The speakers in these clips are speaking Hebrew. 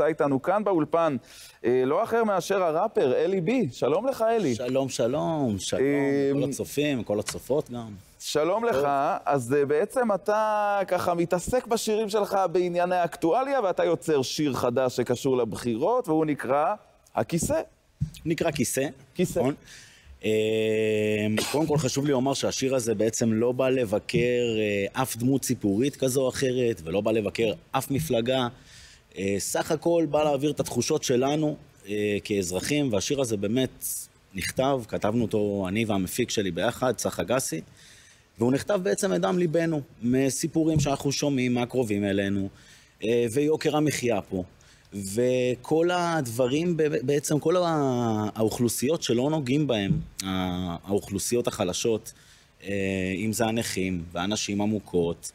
נמצא איתנו כאן באולפן, אה, לא אחר מאשר הראפר אלי בי. שלום לך, אלי. שלום, שלום, שלום אה, לכל הצופים, כל הצופות גם. שלום לך. אז אה, בעצם אתה ככה מתעסק בשירים שלך בענייני אקטואליה, ואתה יוצר שיר חדש שקשור לבחירות, והוא נקרא הכיסא. נקרא כיסא. כיסא. נכון? אה, קודם כל חשוב לי לומר שהשיר הזה בעצם לא בא לבקר אה, אף דמות סיפורית כזו או אחרת, ולא בא לבקר אף מפלגה. אה, סך הכל בא להעביר את התחושות שלנו אה, כאזרחים, והשיר הזה באמת נכתב, כתבנו אותו אני והמפיק שלי ביחד, צח אגסי, והוא נכתב בעצם מדם ליבנו, מסיפורים שאנחנו שומעים מהקרובים אלינו, אה, ויוקר המחיה פה. וכל הדברים, בעצם כל האוכלוסיות שלא נוגעים בהם, האוכלוסיות החלשות, אם זה הנכים והנשים המוכות,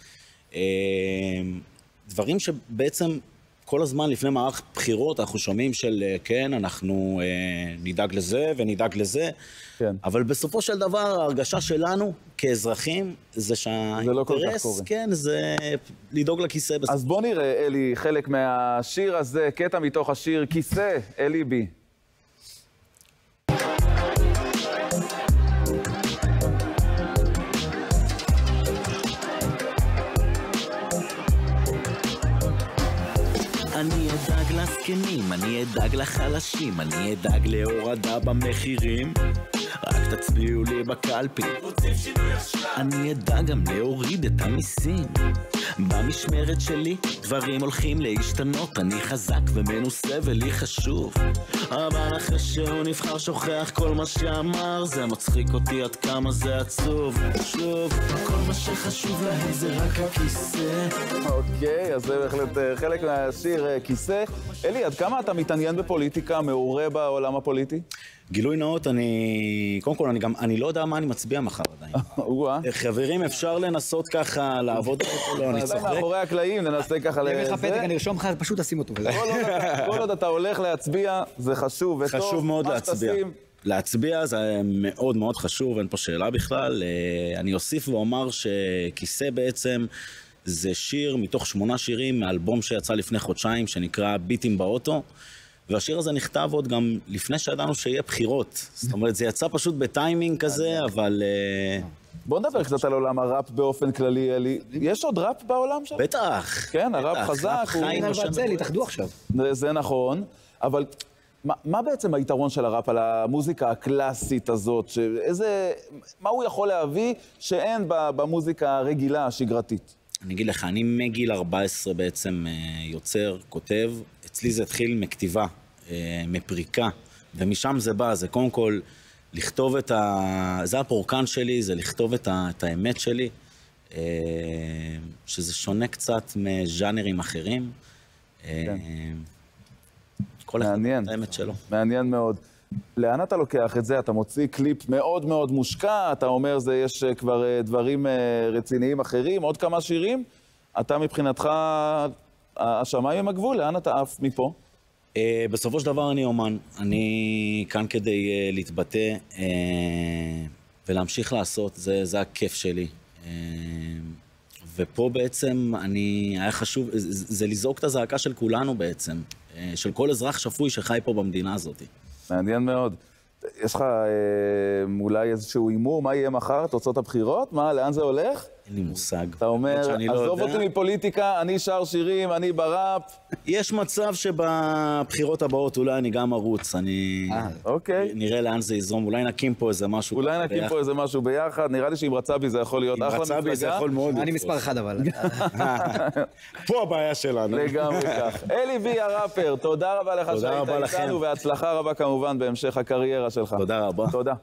דברים שבעצם כל הזמן לפני מערך בחירות אנחנו שומעים של כן, אנחנו אה, נדאג לזה ונדאג לזה, כן. אבל בסופו של דבר ההרגשה שלנו כאזרחים זה שהאינטרס, זה לא כל כך קורה. כן, זה לדאוג לכיסא. בסופו. אז בוא נראה, אלי, חלק מהשיר הזה, קטע מתוך השיר כיסא, אלי בי. אדאג לזקנים, אני אדאג לחלשים, אני אדאג להורדה במחירים. רק תצביעו לי בקלפי. אני אדאג גם להוריד את המיסים. במשמרת שלי דברים הולכים להשתנות, אני חזק ומנוסה ולי חשוב. אבל אחרי שהוא נבחר שוכח כל מה שאמר, זה מצחיק אותי עד כמה זה עצוב. שוב, כל מה שחשוב להם זה רק הכיסא. אוקיי, אז זה בהחלט אה, חלק מהשיר אה, כיסא. אלי, עד כמה אתה מתעניין בפוליטיקה, מעורה בעולם הפוליטי? גילוי נאות, אני... קודם כל, אני גם... אני לא יודע מה אני מצביע מחר עדיין. חברים, אפשר לנסות ככה לעבוד איפה לא, אני צוחק. מאחורי הקלעים, ננסה ככה לזה. יהיה לך פתק, אני ארשום לך, פשוט תשים אותו. כל עוד אתה הולך להצביע, זה חשוב וטוב. חשוב מאוד להצביע. להצביע זה מאוד מאוד חשוב, אין פה שאלה בכלל. אה, אני אוסיף ואומר שכיסא בעצם זה שיר מתוך שמונה שירים מאלבום שיצא לפני חודשיים, שנקרא ביטים באוטו. והשיר הזה נכתב עוד גם לפני שידענו שיהיה בחירות. זאת אומרת, זה יצא פשוט בטיימינג כזה, אבל... אה, בוא נדבר קצת על עולם הראפ באופן כללי, אלי. יש עוד ראפ בעולם שלך? בטח. כן, הראפ חזק. הוא... חיים ובצל, התאחדו עכשיו. זה נכון, אבל מה, מה בעצם היתרון של הראפ על המוזיקה הקלאסית הזאת? שאיזה, מה הוא יכול להביא שאין במוזיקה הרגילה, השגרתית? אני אגיד לך, אני מגיל 14 בעצם אה, יוצר, כותב. אצלי זה התחיל מכתיבה. אה, מפריקה, ומשם זה בא, זה קודם כל לכתוב את ה... זה הפורקן שלי, זה לכתוב את, ה... את האמת שלי, אה, שזה שונה קצת מז'אנרים אחרים. אה, כן. כל אחד את האמת שלו. מעניין מאוד. לאן אתה לוקח את זה? אתה מוציא קליפ מאוד מאוד מושקע, אתה אומר, זה יש כבר דברים רציניים אחרים, עוד כמה שירים. אתה מבחינתך, השמיים הם הגבול, לאן אתה עף מפה? Uh, בסופו של דבר אני אומן, אני כאן כדי uh, להתבטא uh, ולהמשיך לעשות, זה, זה הכיף שלי. Uh, ופה בעצם אני, היה חשוב, זה, זה לזעוק את הזעקה של כולנו בעצם, uh, של כל אזרח שפוי שחי פה במדינה הזאת. מעניין מאוד. יש לך אה, אולי איזשהו הימור, מה יהיה מחר, תוצאות הבחירות? מה, לאן זה הולך? אין לי מושג. אתה אומר, לא עזוב לא אותי מפוליטיקה, אני שר שירים, אני בראפ. יש מצב שבבחירות הבאות אולי אני גם ארוץ, אני... אה, אוקיי. נראה לאן זה יזרום, אולי נקים פה איזה משהו. אולי נקים פה איזה משהו ביחד, נראה לי שעם רצבי זה יכול להיות אחלה מפלגה. עם רצבי זה יכול מאוד אני מספר אחד אבל. פה הבעיה שלנו. לגמרי כך. אלי וי הראפר, תודה רבה לך שהיית איתנו, והצלחה רבה כמובן בהמשך הקריירה שלך. תודה רבה. תודה.